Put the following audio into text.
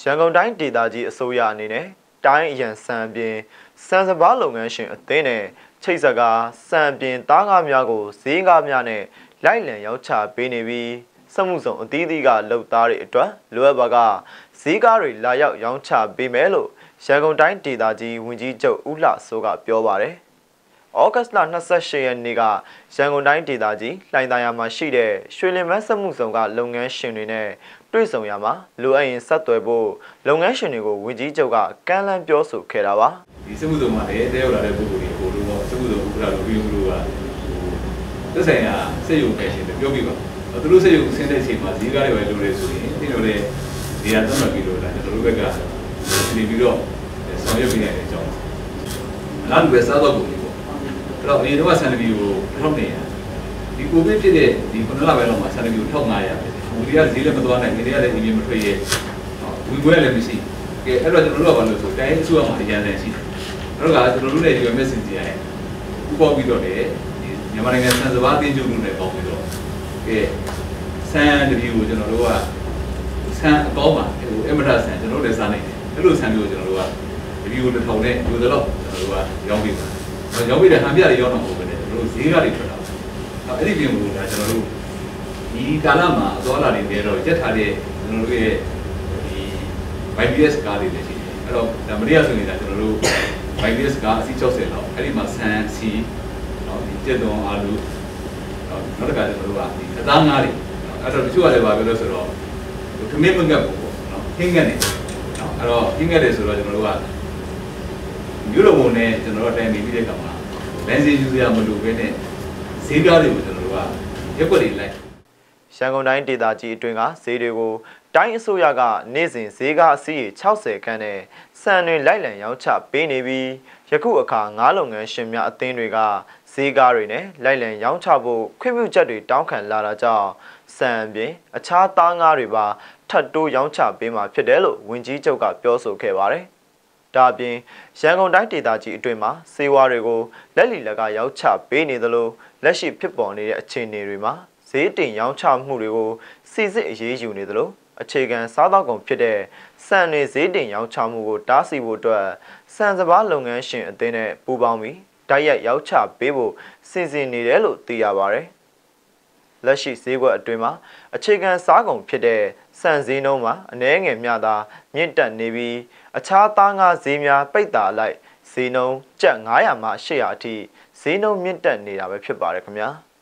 ရန်ကုန်တိုင်းဒေသကြီးအစိုးရအနေနဲ့တိုင်းအရန်စံပြင်စံစဘာလုပ်ငန်းရှင်အသင်းနဲ့ချိတ်ဆက်ကာစံပြင်သားကားများကိုဈေးကားများနဲ့လိုက်လံရောက်ချပေးနေပြီးစက်မှုဆောင်အသီးသီးကလုပ်သားတွေအတွက်လိုအပ်ပါကဈေးကားတွေလာရောက်ရောင်းချပေးမယ်လို့ရန်ကုန်တိုင်းဒေသကြီးဝန်ကြီးချုပ်ဦးလှစိုးကပြောပါတယ်။ ဩဂတ်စ်လ28ရက်နေ့ကရန်ကုန်တိုင်းဒေသကြီးလှိုင်သာယာမှာရှိတဲ့ရွှေလင်မန်းစက်မှုဆောင်ကလုပ်ငန်းရှင်တွေနဲ့တွေ့ဆုံရမှာလိုအပ်ရင်ဆက်သွယ်ဖို့လုပ်ငန်းရှင်တွေကိုဝန်ကြီးချုပ်ကကမ်းလှမ်းပြောဆိုခဲ့တာပါဒီစမှုစုံမှာလည်းတဲရောက်လာတဲ့ပုဂ္ဂိုလ်တွေဟိုလိုတော့စမှုစုံဥက္ကဋ္ဌလိုပြီးလို့ကသက်ဆိုင်ရာစက်ရုံပဲရှင်တယ်ပြောပြပါသူတို့စက်ရုံဆင်းတဲ့အချိန်မှာဈေးကားတွေပဲလိုတယ်ဆိုရင်ဒီလိုလေဒီဟာသတ်မှတ်ပြီးလို့ဒါကျွန်တော်တို့ဘက်ကနေပြီးတော့ဆောင်ရွက်ပြနေတဲ့အကြောင်းအလားတူပဲစားတော့ကုန်ပြီပေါ့ အဲ့တော့အရင်တော့ဆန်တဗီကိုထောက်နေရဒီကိုဗစ်ဖြစ်တဲ့ဒီခုနလပဲလောက်မှာဆန်တဗီကို1500ပဲဟိုဒီကဈေးလည်းမသွားနိုင်ဒီတွေကလည်းအရင်မထွက်ရဲဝင်ပွဲလည်းမရှိကဲအဲ့တော့ကျွန်တော်တို့ကဘာလို့ဆိုတိုင်းအစိုးရမှာအရင်တည်းရှိတယ်တို့ကကျွန်တော်တို့လည်းဒီ message ကြီးရတယ်ဥပပြီးတော့လေဒီမြန်မာနိုင်ငံစံစဘာအသင်းချုပ်လို့လည်းပေါင်းပြီးတော့ကဲဆန်တဗီကိုကျွန်တော်တို့ကဆန်အကောင်းပါဟိုအမထဆန်ကျွန်တော်တို့လည်းစားနိုင်တယ်အဲ့လိုဆန်မျိုးကိုကျွန်တော်တို့ကတဗီကိုတစ်ထောင်နဲ့ယူသလောက်ကျွန်တော်တို့ကရောင်းပေးပါ ရောင်းပေးတဲ့ဟန်ပြတွေရောင်းတော့မဟုတ်ဘူးလေကျွန်တော်တို့ဈေးကားတွေထွက်တာအဲ့ဒီပြင်ကိုဒါကျွန်တော်တို့ဒီကာလမှာအသွားလာတွေနေတော့ရက်ထားတဲ့ကျွန်တော်တို့ရဲ့ဒီ YBS ကားတွေလည်းရှိတယ်အဲ့တော့ဒါမရိယာဆိုနေတာကျွန်တော်တို့ YBS ကားအစီး60လောက်အဲ့ဒီမှာဆန်စီနော်ဒီတက်သွန်အာလူနောက်တစ်ခါကျွန်တော်တို့ကဒီအသားငါးတွေအဲ့တော့တချို့ကလည်းပါပြောလို့ဆိုတော့ခမင်းမငတ်ဘူးပေါ့နော်ခင်းငတ်နေနော်အဲ့တော့ခင်းငတ်တယ်ဆိုတော့ကျွန်တော်တို့က မြို့တော်ဝန်နဲ့ကျွန်တော်တို့တိုင်နေပြီးတဲ့အခါမှာလမ်းစီယူစရာမလိုဘဲနဲ့ဈေးကားတွေကိုကျွန်တော်တို့ကရက်ွက်တွေလိုက်ရန်ကုန်တိုင်းဒေသကြီးအတွင်းကဈေးတွေကိုတိုင်းအစိုးရကနေ့စဉ်ဈေးကားအစီးရေ60ခန်းနဲ့စံတွေလိုက်လံရောင်းချပေးနေပြီးယခုအခါငါးလုပ်ငန်းရှင်များအသင်းတွေကဈေးကားတွေနဲ့လိုက်လံရောင်းချဖို့ခွင့်ပြုချက်တွေတောင်းခံလာတာကြောင့်စံပြင်အခြားသားငါးတွေပါထပ်တိုးရောင်းချပေးမှာဖြစ်တယ်လို့ဝန်ကြီးချုပ်ကပြောဆိုခဲ့ပါတယ်။ ဒါအပြင်ရန်ကုန်တိုင်းဒေသကြီးအတွင်းမှာစေဝါတွေကိုလက်လီလက်ကရောက်ချပေးနေသလိုလက်ရှိဖြစ်ပေါ်နေတဲ့အခြေအနေတွေမှာဈေးတင်ရောင်းချမှုတွေကိုစီစစ်အရေးယူနေသလိုအခြေခံစားသောက်ကုန်ဖြစ်တဲ့စံနေဈေးတင်ရောင်းချမှုကိုတားဆီးဖို့အတွက်စံစဘာလုပ်ငန်းရှင်အသင်းနဲ့ပူးပေါင်းပြီးတိုက်ရိုက်ရောက်ချပေးဖို့စီစဉ်နေတယ်လို့သိရပါတယ်။လက်ရှိဈေးကွက်အတွင်းမှာအခြေခံစားကုန်ဖြစ်တဲ့စံဈေးနှုန်းမှာအနည်းငယ်မျှသာမြင့်တက်နေပြီး အခြားသားငါးဈေးများပိတ်တာလိုက်ဈေးနှုန်းကျပ်900မှ800အထိဈေးနှုန်းမြင့်တက်နေတာပဲဖြစ်ပါတယ်ခင်ဗျာ။